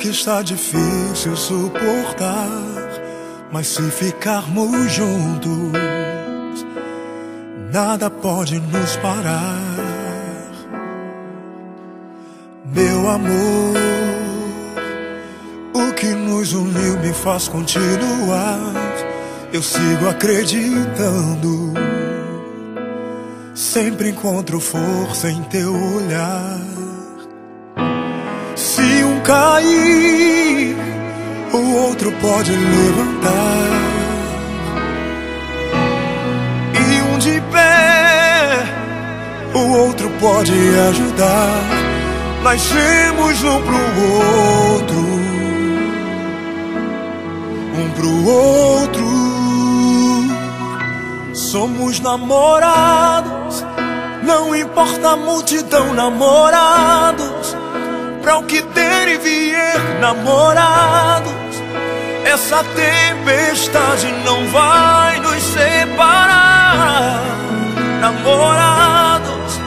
que está difícil suportar, mas se ficarmos juntos, nada pode nos parar. Meu amor, o que nos uniu me faz continuar. Eu sigo acreditando, sempre encontro força em teu olhar. Cair, o outro pode levantar. E um de pé, o outro pode ajudar. Nascemos um pro outro, um pro outro. Somos namorados, não importa a multidão, namorados pra o que der e vier, namorados. Essa tempestade não vai nos separar, namorados.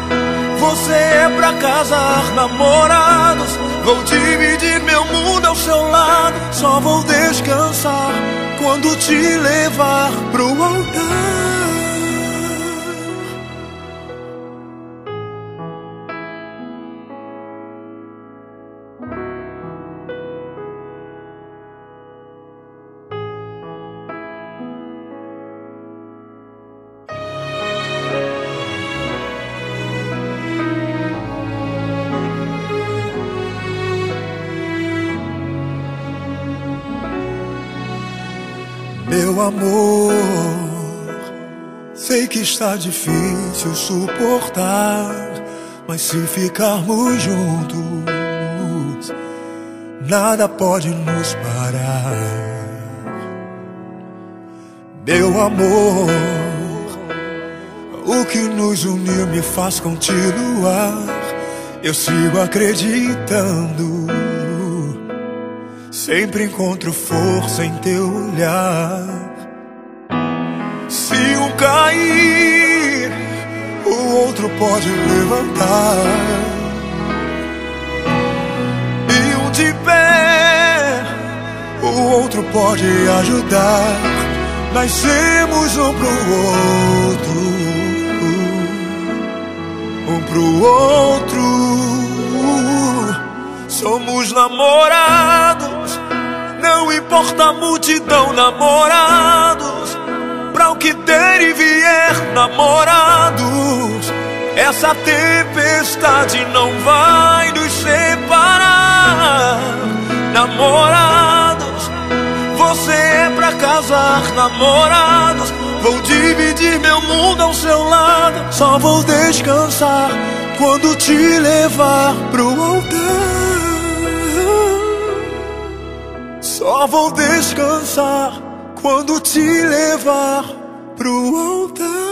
Você é pra casar, namorados. Vou dividir meu mundo ao seu lado. Só vou descansar quando te levar pro altar. Meu amor, sei que está difícil suportar, mas se ficarmos juntos, nada pode nos parar. Meu amor, o que nos uniu me faz continuar. Eu sigo acreditando. Sempre encontro força em teu olhar. Se um cair, o outro pode levantar. E um de pé, o outro pode ajudar. Nascemos um pro outro, um pro outro. Somos namorados, não importa a multidão, namorados. Pra o que der e vier, namorados. Essa tempestade não vai nos separar, namorados. Você é pra casar, namorados. Vou dividir meu mundo ao seu lado. Só vou descansar quando te levar pro altar. Vou descansar quando te levar pro altar.